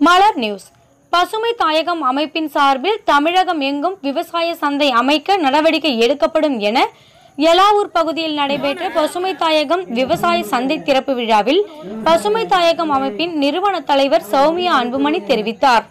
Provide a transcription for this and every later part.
மலர் news. பசுமை தாயகம் அமைப்பின் சார்பில் தமிழகம் எங்கும் விவசாய சந்தை அமைக்க நடவடிக்கை எடுக்கப்படும் என எலாவூர் பகுதியில் நடைபெற்ற பசுமை தாயகம் விவசாய சந்தை திறப்பு விழாவில் பசுமை தாயகம் அமைப்பின் நிறுவன தலைவர் சௌமியா அன்புமணி தெரிவித்தார்.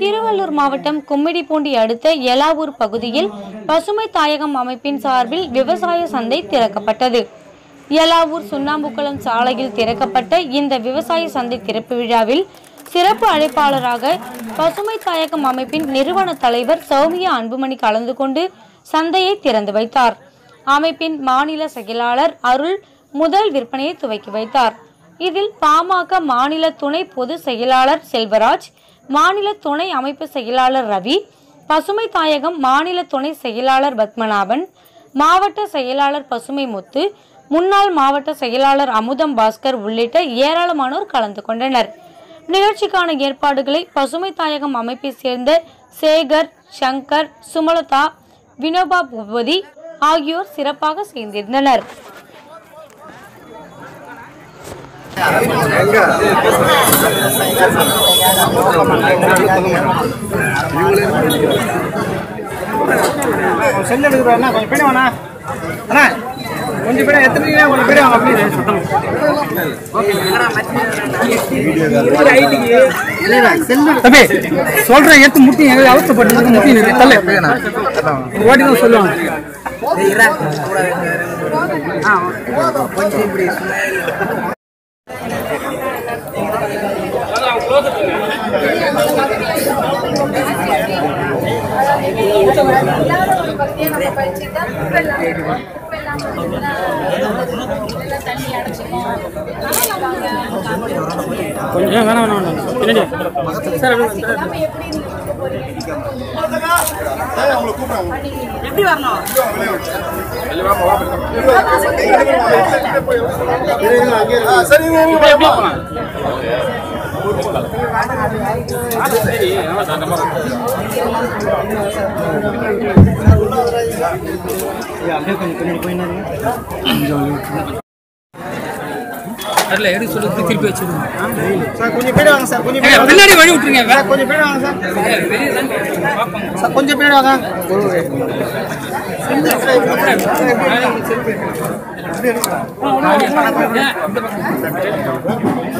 திருவள்ளூர் மாவட்டம் கும்மிடிப்பூண்டி அடுத்த எலாவூர் பகுதியில் பசுமை தாயகம் அமைப்பின் சார்பில் விவசாய சந்தை திறக்கப்பட்டது. எலாவூர் சுண்ணாம்புக்குளம் சாலையில் திறக்கப்பட்ட இந்த விவசாய சந்தை திறப்பு விழாவில் சிறப்பு அழைப்பாளராக பசுமை தாயகம் அமைப்பின் நிறுவன தலைவர் சௌமியா அன்புமணி கலந்து கொண்டு சந்தையை திறந்து வைத்தார். அமைப்பின் மாநில செயலாளர் அருள் முதல் விற்பனையை துவக்கி வைத்தார். இதில் பாமக மாநில துணை பொது செயலாளர் செல்வராஜ் மாநில துணை அமைப்பு செயலாளர் ரவி பசுமை தாயகம் மாநில துணை செயலாளர் பத்மநாபன் மாவட்ட செயலாளர் பசுமை முத்து முன்னாள் மாவட்ட செயலாளர் அமுதம் பாஸ்கர் உள்ளிட்ட ஏராளமானோர் கலந்து கொண்டனர். நிகழ்ச்சிக்கான ஏற்பாடுகளை பசுமை தாயகம் அமைப்பை சேர்ந்த சேகர் சங்கர் சுமலதா வினோபா பூபதி ஆகியோர் சிறப்பாக சேர்ந்திருந்தனர். செல் கொஞ்சம் பிடி அண்ணா. கொஞ்சம் எத்தனை கொஞ்சம் தம்பி சொல்றேன் எடுத்து முட்டி எங்க அவசரப்பட்டு முட்டி நிறு தான் சொல்லுவாங்க. எல்லாரும் நம்ம கொஞ்சம் வேணாம் வேணாம் வேணாம். பின்னாடி. சார் எப்படி அப்படியே கொஞ்சம் பின்னாடி போயினாருங்க அதில் எடுக்க சொல்லி திருப்பி வச்சிருங்க சார் கொஞ்சம் பேர் வாங்க சார் கொஞ்சம் பேர் பின்னாடி வழி விட்டுருங்க கொஞ்சம் பேர் வாங்க சார். சார் கொஞ்சம் பேர் வாங்க.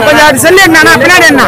கொஞ்சம் செல்லு என்ன பின்னாடி என்ன